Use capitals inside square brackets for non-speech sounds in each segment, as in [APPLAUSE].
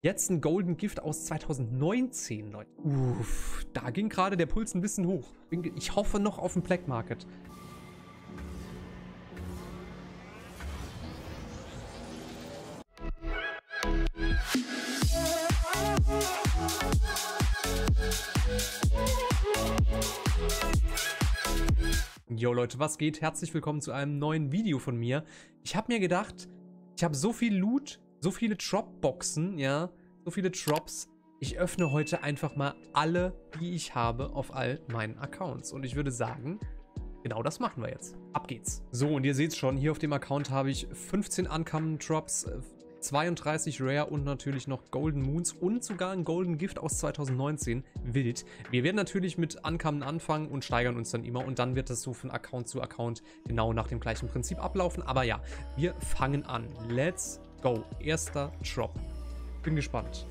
Jetzt ein Golden Gift aus 2019, Leute. Uff, da ging gerade der Puls ein bisschen hoch. Ich hoffe noch auf den Black Market. Yo Leute, was geht? Herzlich willkommen zu einem neuen Video von mir. Ich habe mir gedacht, ich habe so viel Loot so viele Dropboxen, ja, so viele Drops. Ich öffne heute einfach mal alle, die ich habe auf all meinen Accounts. Und ich würde sagen, genau das machen wir jetzt. Ab geht's. So, und ihr seht schon, hier auf dem Account habe ich 15 Uncommon Drops, 32 Rare und natürlich noch Golden Moons und sogar ein Golden Gift aus 2019. Wild. Wir werden natürlich mit Uncommon anfangen und steigern uns dann immer und dann wird das so von Account zu Account genau nach dem gleichen Prinzip ablaufen. Aber ja, wir fangen an. Let's go. Erster Drop. Bin gespannt.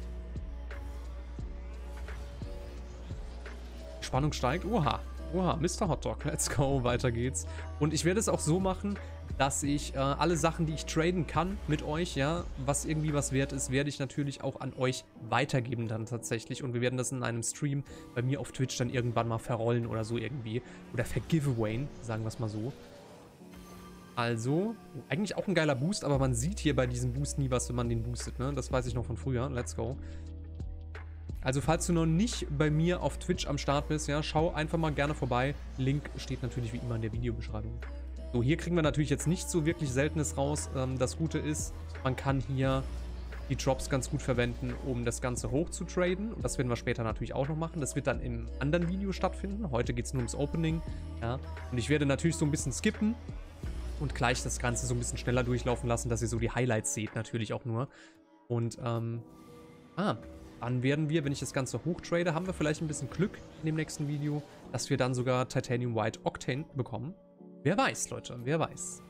Spannung steigt. Oha. Oha, Mr. Hotdog. Let's go. Weiter geht's. Und ich werde es auch so machen, dass ich äh, alle Sachen, die ich traden kann mit euch, ja, was irgendwie was wert ist, werde ich natürlich auch an euch weitergeben dann tatsächlich. Und wir werden das in einem Stream bei mir auf Twitch dann irgendwann mal verrollen oder so irgendwie. Oder vergiveawayen, sagen wir es mal so. Also, eigentlich auch ein geiler Boost, aber man sieht hier bei diesem Boost nie was, wenn man den boostet, ne? Das weiß ich noch von früher. Let's go. Also, falls du noch nicht bei mir auf Twitch am Start bist, ja, schau einfach mal gerne vorbei. Link steht natürlich wie immer in der Videobeschreibung. So, hier kriegen wir natürlich jetzt nicht so wirklich Seltenes raus. Ähm, das Gute ist, man kann hier die Drops ganz gut verwenden, um das Ganze hoch zu traden. Und das werden wir später natürlich auch noch machen. Das wird dann im anderen Video stattfinden. Heute geht es nur ums Opening. Ja. Und ich werde natürlich so ein bisschen skippen und gleich das Ganze so ein bisschen schneller durchlaufen lassen, dass ihr so die Highlights seht, natürlich auch nur. Und, ähm, ah, dann werden wir, wenn ich das Ganze hochtrade, haben wir vielleicht ein bisschen Glück in dem nächsten Video, dass wir dann sogar Titanium White Octane bekommen. Wer weiß, Leute, wer weiß.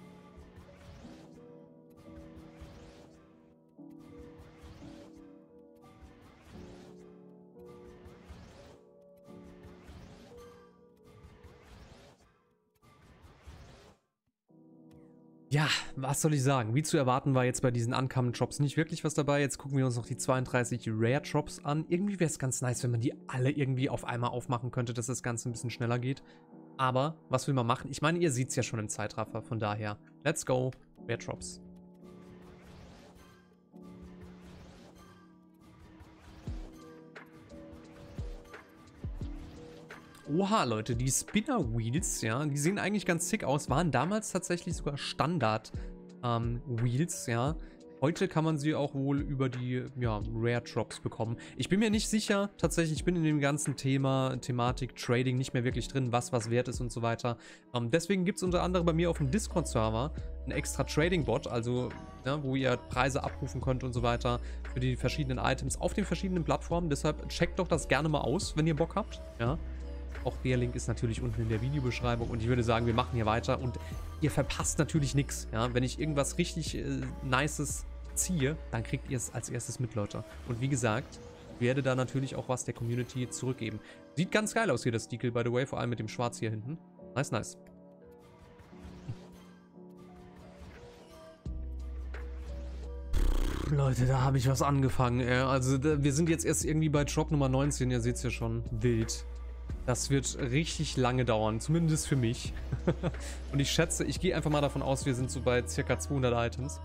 Ja, was soll ich sagen? Wie zu erwarten war jetzt bei diesen Uncommon Drops nicht wirklich was dabei. Jetzt gucken wir uns noch die 32 Rare Drops an. Irgendwie wäre es ganz nice, wenn man die alle irgendwie auf einmal aufmachen könnte, dass das Ganze ein bisschen schneller geht. Aber was will man machen? Ich meine, ihr seht es ja schon im Zeitraffer, von daher. Let's go, Rare Drops. Oha, Leute, die Spinner Wheels, ja, die sehen eigentlich ganz sick aus. Waren damals tatsächlich sogar Standard ähm, Wheels, ja. Heute kann man sie auch wohl über die ja, Rare Drops bekommen. Ich bin mir nicht sicher, tatsächlich, ich bin in dem ganzen Thema, Thematik Trading nicht mehr wirklich drin, was was wert ist und so weiter. Ähm, deswegen gibt es unter anderem bei mir auf dem Discord-Server einen extra Trading-Bot, also ja, wo ihr Preise abrufen könnt und so weiter für die verschiedenen Items auf den verschiedenen Plattformen. Deshalb checkt doch das gerne mal aus, wenn ihr Bock habt. Ja. Auch der Link ist natürlich unten in der Videobeschreibung und ich würde sagen, wir machen hier weiter und ihr verpasst natürlich nichts. Ja? Wenn ich irgendwas richtig äh, Nices ziehe, dann kriegt ihr es als erstes mit, Leute. Und wie gesagt, werde da natürlich auch was der Community zurückgeben. Sieht ganz geil aus hier, das Deagle, by the way, vor allem mit dem Schwarz hier hinten. Nice, nice. Leute, da habe ich was angefangen. Also wir sind jetzt erst irgendwie bei Drop Nummer 19, ihr seht es ja schon. Wild. Das wird richtig lange dauern, zumindest für mich. [LAUGHS] Und ich schätze, ich gehe einfach mal davon aus, wir sind so bei circa 200 Items.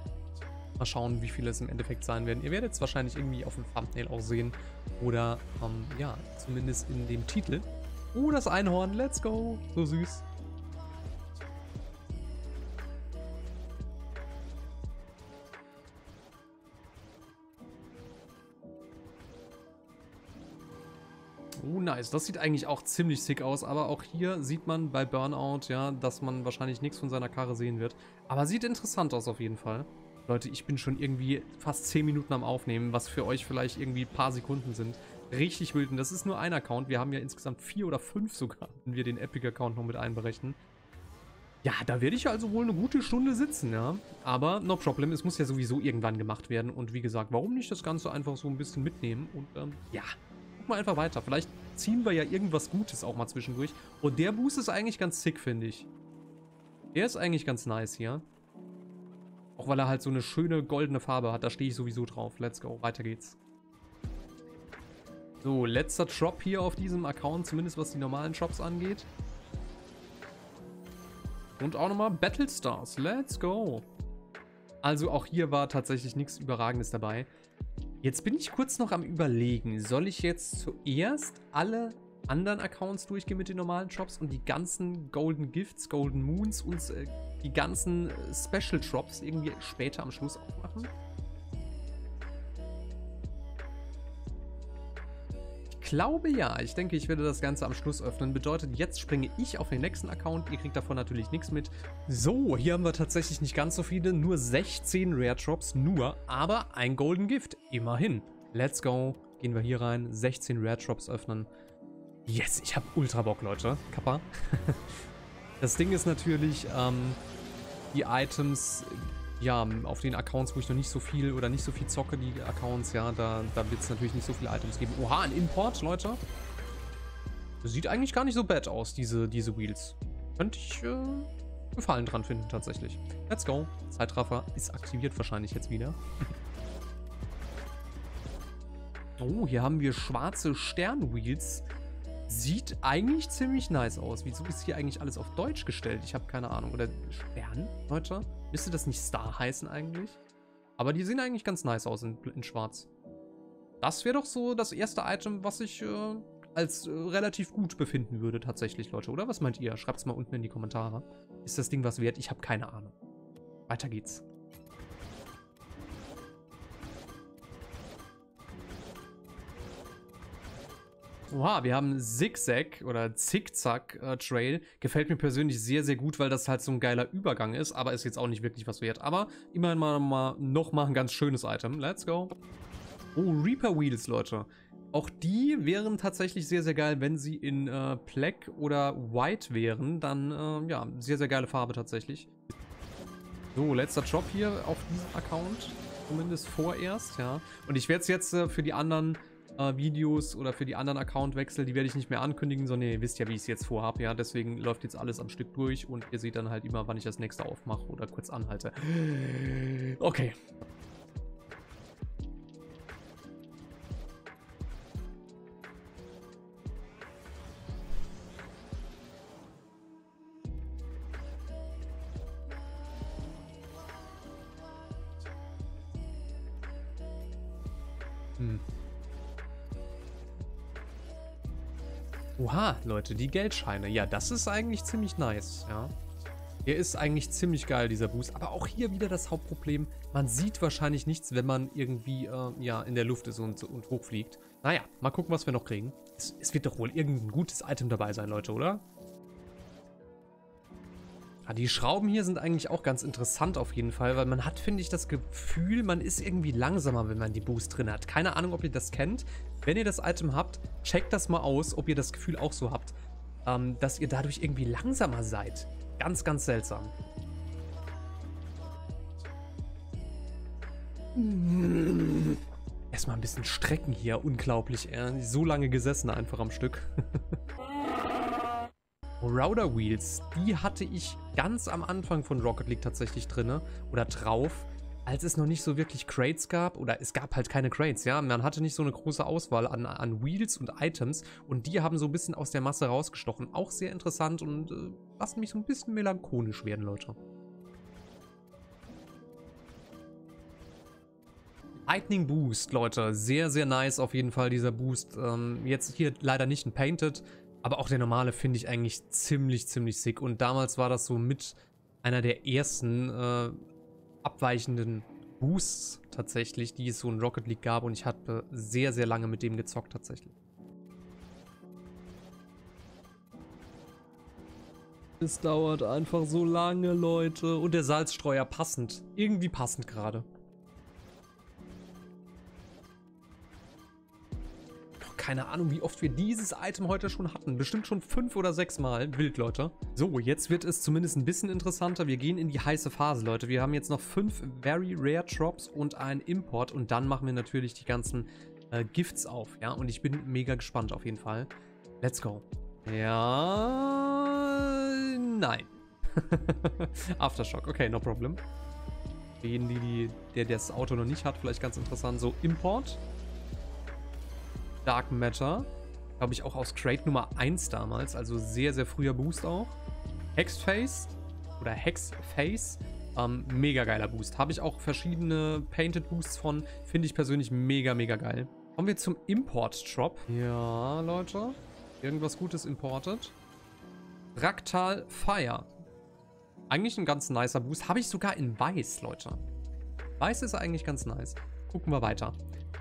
Mal schauen, wie viele es im Endeffekt sein werden. Ihr werdet es wahrscheinlich irgendwie auf dem Thumbnail auch sehen. Oder, ähm, ja, zumindest in dem Titel. Oh, das Einhorn, let's go. So süß. Oh, nice. Das sieht eigentlich auch ziemlich sick aus. Aber auch hier sieht man bei Burnout, ja, dass man wahrscheinlich nichts von seiner Karre sehen wird. Aber sieht interessant aus auf jeden Fall. Leute, ich bin schon irgendwie fast 10 Minuten am Aufnehmen, was für euch vielleicht irgendwie ein paar Sekunden sind. Richtig wild. Und das ist nur ein Account. Wir haben ja insgesamt vier oder fünf sogar, [LAUGHS] wenn wir den Epic-Account noch mit einberechnen. Ja, da werde ich also wohl eine gute Stunde sitzen, ja. Aber no problem, es muss ja sowieso irgendwann gemacht werden. Und wie gesagt, warum nicht das Ganze einfach so ein bisschen mitnehmen? Und ähm, ja, gucken wir einfach weiter. Vielleicht ziehen wir ja irgendwas Gutes auch mal zwischendurch. Und der Boost ist eigentlich ganz sick, finde ich. Der ist eigentlich ganz nice hier. Auch weil er halt so eine schöne goldene Farbe hat. Da stehe ich sowieso drauf. Let's go. Weiter geht's. So, letzter Drop hier auf diesem Account, zumindest was die normalen Shops angeht. Und auch nochmal Battlestars. Let's go. Also auch hier war tatsächlich nichts Überragendes dabei. Jetzt bin ich kurz noch am überlegen, soll ich jetzt zuerst alle anderen Accounts durchgehen mit den normalen Shops und die ganzen Golden Gifts, Golden Moons und äh, die ganzen äh, Special Drops irgendwie später am Schluss aufmachen? Glaube ja. Ich denke, ich werde das Ganze am Schluss öffnen. Bedeutet, jetzt springe ich auf den nächsten Account. Ihr kriegt davon natürlich nichts mit. So, hier haben wir tatsächlich nicht ganz so viele. Nur 16 Rare Drops. Nur, aber ein Golden Gift. Immerhin. Let's go. Gehen wir hier rein. 16 Rare Drops öffnen. Yes, ich habe ultra Bock, Leute. Kappa. [LAUGHS] das Ding ist natürlich, ähm, die Items ja, auf den Accounts, wo ich noch nicht so viel oder nicht so viel zocke, die Accounts, ja, da, da wird es natürlich nicht so viele Items geben. Oha, ein Import, Leute. sieht eigentlich gar nicht so bad aus, diese, diese Wheels. Könnte ich äh, Gefallen dran finden, tatsächlich. Let's go. Zeitraffer ist aktiviert wahrscheinlich jetzt wieder. [LAUGHS] oh, hier haben wir schwarze Stern-Wheels. Sieht eigentlich ziemlich nice aus. Wieso ist hier eigentlich alles auf Deutsch gestellt? Ich habe keine Ahnung. Oder Stern, Leute? Müsste das nicht Star heißen eigentlich? Aber die sehen eigentlich ganz nice aus in, in schwarz. Das wäre doch so das erste Item, was ich äh, als äh, relativ gut befinden würde tatsächlich, Leute. Oder was meint ihr? Schreibt es mal unten in die Kommentare. Ist das Ding was wert? Ich habe keine Ahnung. Weiter geht's. Oha, wir haben Zigzag oder Zickzack äh, Trail. Gefällt mir persönlich sehr, sehr gut, weil das halt so ein geiler Übergang ist, aber ist jetzt auch nicht wirklich was wert. Aber immerhin mal, mal noch mal ein ganz schönes Item. Let's go. Oh, Reaper Wheels, Leute. Auch die wären tatsächlich sehr, sehr geil, wenn sie in äh, Black oder White wären. Dann, äh, ja, sehr, sehr geile Farbe tatsächlich. So, letzter Job hier auf diesem Account. Zumindest vorerst, ja. Und ich werde es jetzt äh, für die anderen äh, Videos oder für die anderen Accountwechsel, die werde ich nicht mehr ankündigen, sondern ihr wisst ja, wie ich es jetzt vorhabe, ja. Deswegen läuft jetzt alles am Stück durch und ihr seht dann halt immer, wann ich das nächste aufmache oder kurz anhalte. Okay. Oha, Leute, die Geldscheine. Ja, das ist eigentlich ziemlich nice, ja. Der ist eigentlich ziemlich geil, dieser Boost. Aber auch hier wieder das Hauptproblem. Man sieht wahrscheinlich nichts, wenn man irgendwie äh, ja, in der Luft ist und, und hochfliegt. Naja, mal gucken, was wir noch kriegen. Es, es wird doch wohl irgendein gutes Item dabei sein, Leute, oder? Ah, die Schrauben hier sind eigentlich auch ganz interessant auf jeden Fall, weil man hat, finde ich, das Gefühl, man ist irgendwie langsamer, wenn man die Boost drin hat. Keine Ahnung, ob ihr das kennt. Wenn ihr das Item habt, checkt das mal aus, ob ihr das Gefühl auch so habt, ähm, dass ihr dadurch irgendwie langsamer seid. Ganz, ganz seltsam. Erstmal ein bisschen strecken hier, unglaublich. So lange gesessen einfach am Stück. [LAUGHS] Router Wheels, die hatte ich ganz am Anfang von Rocket League tatsächlich drin oder drauf, als es noch nicht so wirklich Crates gab oder es gab halt keine Crates, ja. Man hatte nicht so eine große Auswahl an, an Wheels und Items und die haben so ein bisschen aus der Masse rausgestochen. Auch sehr interessant und äh, lassen mich so ein bisschen melancholisch werden, Leute. Lightning Boost, Leute. Sehr, sehr nice auf jeden Fall dieser Boost. Ähm, jetzt hier leider nicht ein Painted, aber auch der normale finde ich eigentlich ziemlich, ziemlich sick. Und damals war das so mit einer der ersten äh, abweichenden Boosts tatsächlich, die es so in Rocket League gab. Und ich hatte sehr, sehr lange mit dem gezockt tatsächlich. Es dauert einfach so lange, Leute. Und der Salzstreuer passend. Irgendwie passend gerade. Keine Ahnung, wie oft wir dieses Item heute schon hatten. Bestimmt schon fünf oder sechs Mal. Wild, Leute. So, jetzt wird es zumindest ein bisschen interessanter. Wir gehen in die heiße Phase, Leute. Wir haben jetzt noch fünf Very Rare Drops und einen Import. Und dann machen wir natürlich die ganzen äh, Gifts auf, ja. Und ich bin mega gespannt auf jeden Fall. Let's go. Ja, nein. [LAUGHS] Aftershock, okay, no problem. Für jeden, die, die, der das Auto noch nicht hat, vielleicht ganz interessant. So, Import. Dark Matter. Glaube ich auch aus Crate Nummer 1 damals. Also sehr, sehr früher Boost auch. Hexface oder Hexface. Ähm, mega geiler Boost. Habe ich auch verschiedene Painted Boosts von. Finde ich persönlich mega, mega geil. Kommen wir zum Import-Drop. Ja, Leute. Irgendwas Gutes imported. Raktal Fire. Eigentlich ein ganz nicer Boost. Habe ich sogar in Weiß, Leute. Weiß ist eigentlich ganz nice. Gucken wir weiter.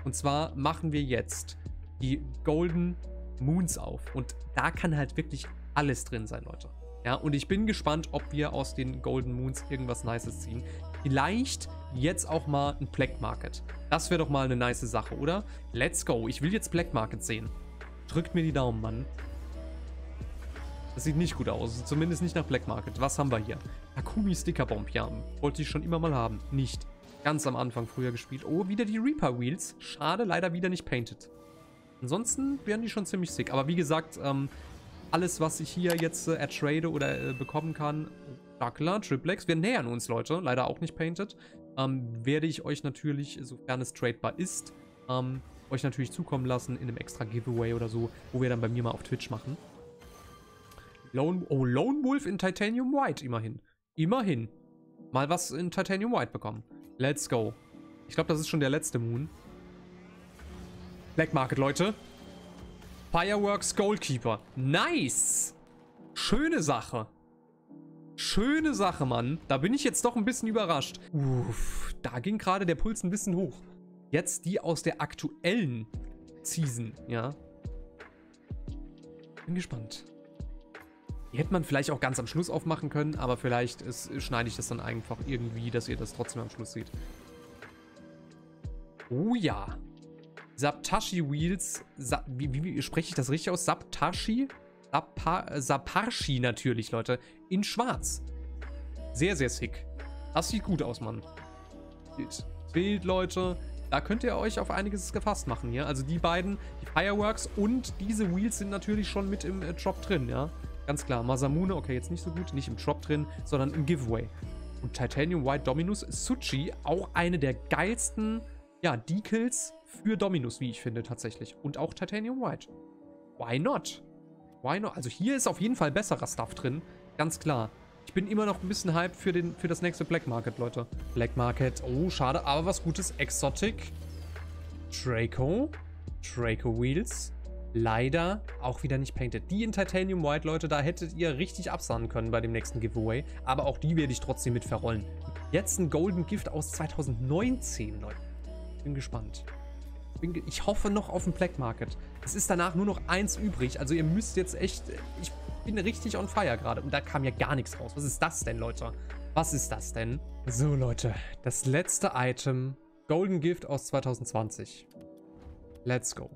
Und zwar machen wir jetzt die Golden Moons auf. Und da kann halt wirklich alles drin sein, Leute. Ja, und ich bin gespannt, ob wir aus den Golden Moons irgendwas Nices ziehen. Vielleicht jetzt auch mal ein Black Market. Das wäre doch mal eine nice Sache, oder? Let's go. Ich will jetzt Black Market sehen. Drückt mir die Daumen, Mann. Das sieht nicht gut aus. Zumindest nicht nach Black Market. Was haben wir hier? Takumi Sticker Bomb. Ja, wollte ich schon immer mal haben. Nicht. Ganz am Anfang früher gespielt. Oh, wieder die Reaper Wheels. Schade, leider wieder nicht painted. Ansonsten wären die schon ziemlich sick. Aber wie gesagt, ähm, alles, was ich hier jetzt äh, ertrade oder äh, bekommen kann, Duckler, Triplex, wir nähern uns, Leute. Leider auch nicht painted. Ähm, werde ich euch natürlich, sofern es tradebar ist, ähm, euch natürlich zukommen lassen in einem extra Giveaway oder so, wo wir dann bei mir mal auf Twitch machen. Lone, oh, Lone Wolf in Titanium White, immerhin. Immerhin. Mal was in Titanium White bekommen. Let's go. Ich glaube, das ist schon der letzte Moon. Black Market, Leute. Fireworks Goalkeeper. Nice. Schöne Sache. Schöne Sache, Mann. Da bin ich jetzt doch ein bisschen überrascht. Uff, da ging gerade der Puls ein bisschen hoch. Jetzt die aus der aktuellen Season, ja. Bin gespannt. Die hätte man vielleicht auch ganz am Schluss aufmachen können, aber vielleicht ist, schneide ich das dann einfach irgendwie, dass ihr das trotzdem am Schluss seht. Oh ja. Saptashi Wheels. Sa wie, wie, wie, spreche ich das richtig aus? Saptashi? Sapa Saparshi natürlich, Leute. In schwarz. Sehr, sehr sick. Das sieht gut aus, Mann. Bild, Bild Leute. Da könnt ihr euch auf einiges gefasst machen hier. Also die beiden, die Fireworks und diese Wheels sind natürlich schon mit im äh, Drop drin, ja. Ganz klar, Masamune, okay, jetzt nicht so gut, nicht im Drop drin, sondern im Giveaway. Und Titanium White Dominus Suchi, auch eine der geilsten, ja, Decals für Dominus, wie ich finde, tatsächlich. Und auch Titanium White. Why not? Why not? Also hier ist auf jeden Fall besserer Stuff drin, ganz klar. Ich bin immer noch ein bisschen hyped für, den, für das nächste Black Market, Leute. Black Market, oh, schade, aber was Gutes. Exotic, Draco, Draco Wheels, Leider auch wieder nicht painted. Die in Titanium White, Leute, da hättet ihr richtig absahnen können bei dem nächsten Giveaway. Aber auch die werde ich trotzdem mit verrollen. Jetzt ein Golden Gift aus 2019, Leute. Bin gespannt. Bin ich hoffe noch auf den Black Market. Es ist danach nur noch eins übrig. Also ihr müsst jetzt echt... Ich bin richtig on fire gerade. Und da kam ja gar nichts raus. Was ist das denn, Leute? Was ist das denn? So, Leute. Das letzte Item. Golden Gift aus 2020. Let's go.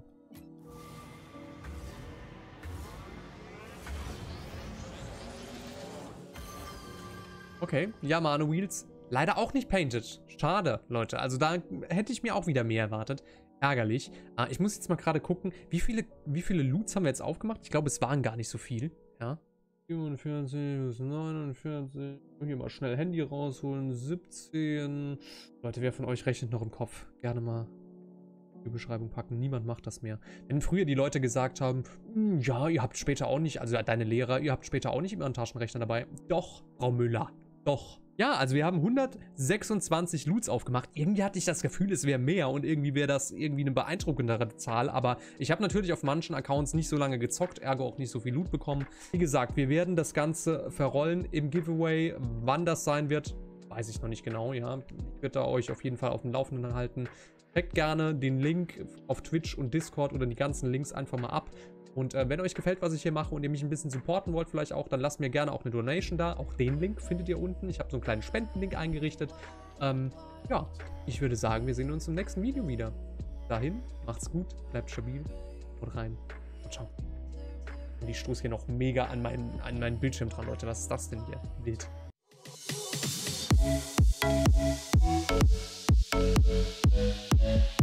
Okay, Yamano Wheels. Leider auch nicht painted. Schade, Leute. Also da hätte ich mir auch wieder mehr erwartet. Ärgerlich. Ah, ich muss jetzt mal gerade gucken, wie viele, wie viele Loots haben wir jetzt aufgemacht? Ich glaube, es waren gar nicht so viel. Ja. 47 bis 49. Hier mal schnell Handy rausholen. 17. Leute, wer von euch rechnet noch im Kopf? Gerne mal die Beschreibung packen. Niemand macht das mehr. Wenn früher die Leute gesagt haben, hm, ja, ihr habt später auch nicht, also deine Lehrer, ihr habt später auch nicht immer einen Taschenrechner dabei. Doch, Frau Müller. Doch. Ja, also wir haben 126 Loots aufgemacht. Irgendwie hatte ich das Gefühl, es wäre mehr und irgendwie wäre das irgendwie eine beeindruckendere Zahl. Aber ich habe natürlich auf manchen Accounts nicht so lange gezockt, ergo auch nicht so viel Loot bekommen. Wie gesagt, wir werden das Ganze verrollen im Giveaway. Wann das sein wird, weiß ich noch nicht genau, ja. Ich werde da euch auf jeden Fall auf dem Laufenden halten. Checkt gerne den Link auf Twitch und Discord oder die ganzen Links einfach mal ab. Und äh, wenn euch gefällt, was ich hier mache und ihr mich ein bisschen supporten wollt vielleicht auch, dann lasst mir gerne auch eine Donation da. Auch den Link findet ihr unten. Ich habe so einen kleinen Spendenlink eingerichtet. Ähm, ja, ich würde sagen, wir sehen uns im nächsten Video wieder. Dahin, macht's gut, bleibt stabil, und rein und ciao. Und ich stoße hier noch mega an meinen, an meinen Bildschirm dran, Leute. Was ist das denn hier? Wild. Thank you.